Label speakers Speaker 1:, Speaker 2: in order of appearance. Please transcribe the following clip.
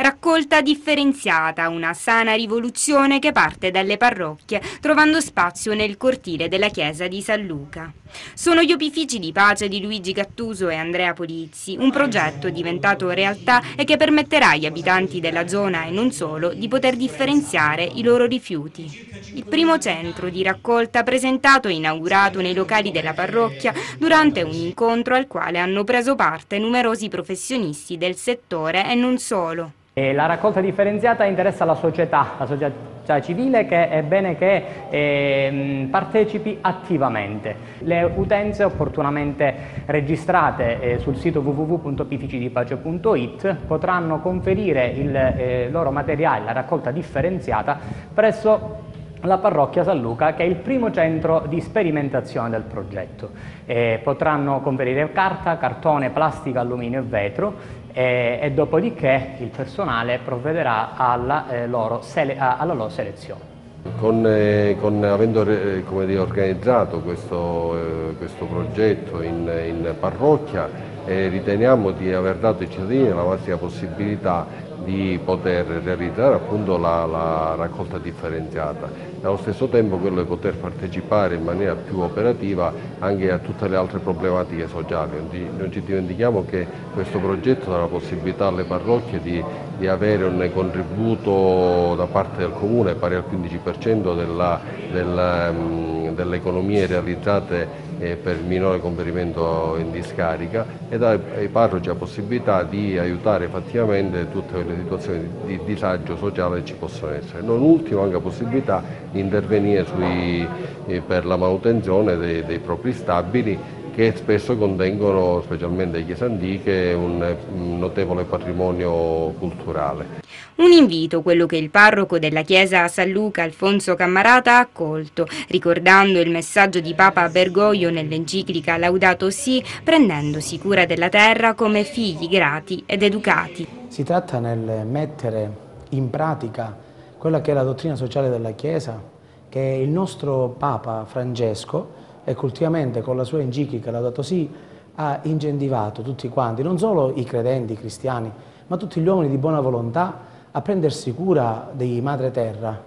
Speaker 1: Raccolta differenziata, una sana rivoluzione che parte dalle parrocchie, trovando spazio nel cortile della chiesa di San Luca. Sono gli opifici di pace di Luigi Gattuso e Andrea Polizzi, un progetto diventato realtà e che permetterà agli abitanti della zona e non solo di poter differenziare i loro rifiuti. Il primo centro di raccolta presentato e inaugurato nei locali della parrocchia durante un incontro al quale hanno preso parte numerosi professionisti del settore e non solo.
Speaker 2: La raccolta differenziata interessa la società, la società civile che è bene che eh, partecipi attivamente. Le utenze opportunamente registrate eh, sul sito www.pificidipace.it potranno conferire il eh, loro materiale, la raccolta differenziata, presso la parrocchia San Luca che è il primo centro di sperimentazione del progetto. Eh, potranno conferire carta, cartone, plastica, alluminio e vetro eh, e dopodiché il personale provvederà alla, eh, loro, alla loro selezione.
Speaker 3: Con, eh, con, avendo eh, dire, organizzato questo, eh, questo, progetto in, in parrocchia eh, riteniamo di aver dato ai cittadini la massima possibilità di poter realizzare appunto la, la, raccolta differenziata e allo stesso tempo quello di poter partecipare in maniera più operativa anche a tutte le altre problematiche sociali. Non ci dimentichiamo che questo progetto dà la possibilità alle parrocchie di, di avere un contributo da parte del Comune pari al 15% della, della, um, delle economie realizzate eh, per minore conferimento in discarica e dà ai parroci la possibilità di aiutare fattivamente tutte le situazioni di disagio sociale che ci possono essere. Non ultimo anche la possibilità di intervenire sui, eh, per la manutenzione dei, dei propri stabili che spesso contengono, specialmente le chiese antiche, un notevole patrimonio culturale.
Speaker 1: Un invito, quello che il parroco della chiesa San Luca, Alfonso Cammarata, ha accolto, ricordando il messaggio di Papa Bergoglio nell'enciclica Laudato Si, prendendosi cura della terra come figli grati ed educati.
Speaker 4: Si tratta nel mettere in pratica quella che è la dottrina sociale della Chiesa, che il nostro Papa Francesco Ecco, ultimamente con la sua enciclica Laudato Si ha incentivato tutti quanti, non solo i credenti, i cristiani, ma tutti gli uomini di buona volontà a prendersi cura di madre terra,